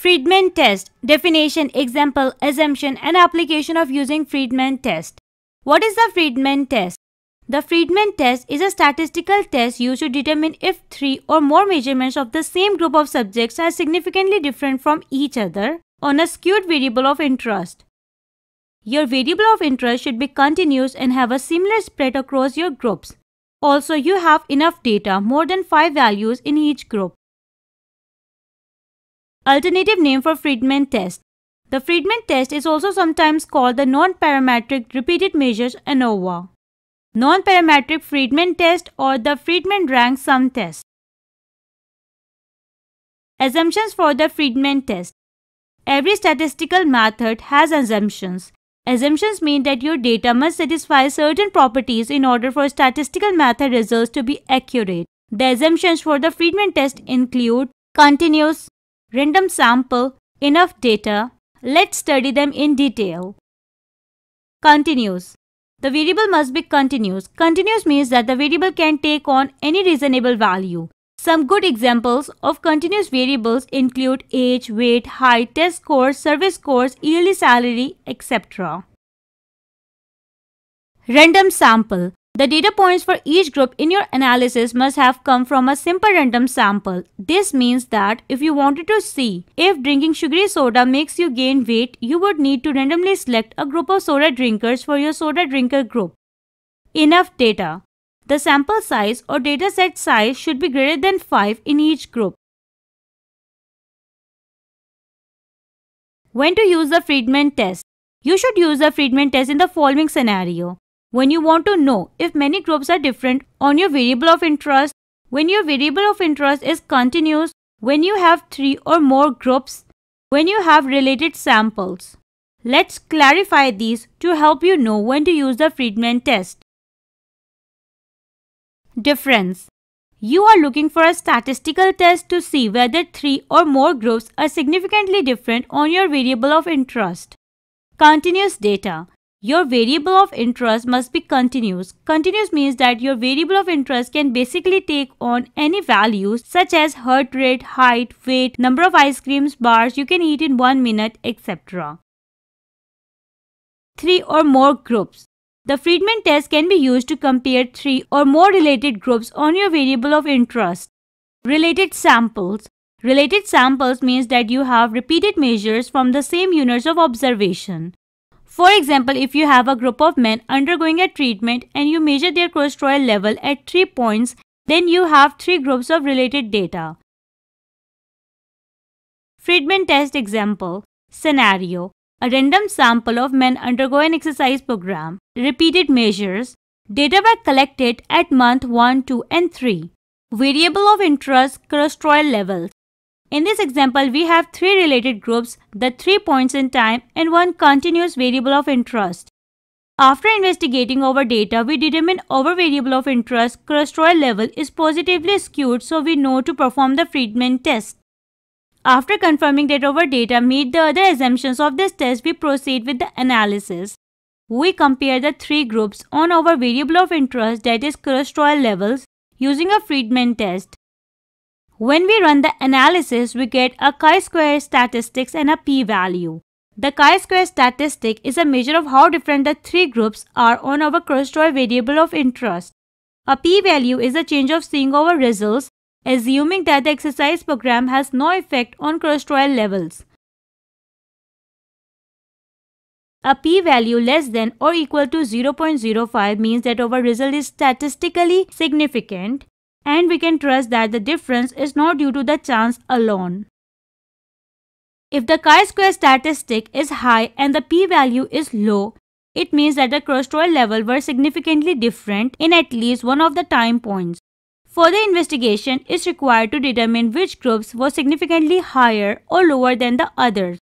Friedman test, definition, example, assumption and application of using Friedman test. What is the Friedman test? The Friedman test is a statistical test used to determine if three or more measurements of the same group of subjects are significantly different from each other on a skewed variable of interest. Your variable of interest should be continuous and have a similar spread across your groups. Also, you have enough data, more than 5 values in each group. Alternative name for Friedman test. The Friedman test is also sometimes called the non-parametric repeated measures ANOVA, non-parametric Friedman test or the Friedman rank sum test. Assumptions for the Friedman test. Every statistical method has assumptions. Assumptions mean that your data must satisfy certain properties in order for statistical method results to be accurate. The assumptions for the Friedman test include continuous, random sample, enough data. Let's study them in detail. Continuous. The variable must be continuous. Continuous means that the variable can take on any reasonable value. Some good examples of continuous variables include age, weight, height, test scores, service scores, yearly salary, etc. Random sample. The data points for each group in your analysis must have come from a simple random sample. This means that if you wanted to see if drinking sugary soda makes you gain weight, you would need to randomly select a group of soda drinkers for your soda drinker group. Enough data. The sample size or dataset size should be greater than 5 in each group. When to use the Friedman test? You should use the Friedman test in the following scenario. When you want to know if many groups are different on your variable of interest, when your variable of interest is continuous, when you have three or more groups, when you have related samples. Let's clarify these to help you know when to use the Friedman test. Difference You are looking for a statistical test to see whether three or more groups are significantly different on your variable of interest. Continuous data your variable of interest must be continuous. Continuous means that your variable of interest can basically take on any values such as heart rate, height, weight, number of ice creams bars you can eat in one minute, etc. Three or more groups. The Friedman test can be used to compare three or more related groups on your variable of interest. Related samples. Related samples means that you have repeated measures from the same units of observation. For example, if you have a group of men undergoing a treatment and you measure their cholesterol level at 3 points, then you have 3 groups of related data. Friedman test example Scenario a random sample of men undergo an exercise program. Repeated measures. Data were collected at month 1, 2 and 3. Variable of interest cholesterol levels. In this example, we have three related groups, the three points in time and one continuous variable of interest. After investigating our data, we determine our variable of interest cholesterol level is positively skewed so we know to perform the Friedman test. After confirming that our data meet the other assumptions of this test, we proceed with the analysis. We compare the three groups on our variable of interest that is cholesterol levels using a Friedman test. When we run the analysis, we get a chi-square statistics and a p-value. The chi-square statistic is a measure of how different the three groups are on our cholesterol variable of interest. A p-value is a change of seeing our results assuming that the exercise program has no effect on cholesterol levels. A p-value less than or equal to 0.05 means that our result is statistically significant and we can trust that the difference is not due to the chance alone. If the chi-square statistic is high and the p-value is low, it means that the cholesterol level were significantly different in at least one of the time points. Further investigation is required to determine which groups were significantly higher or lower than the others.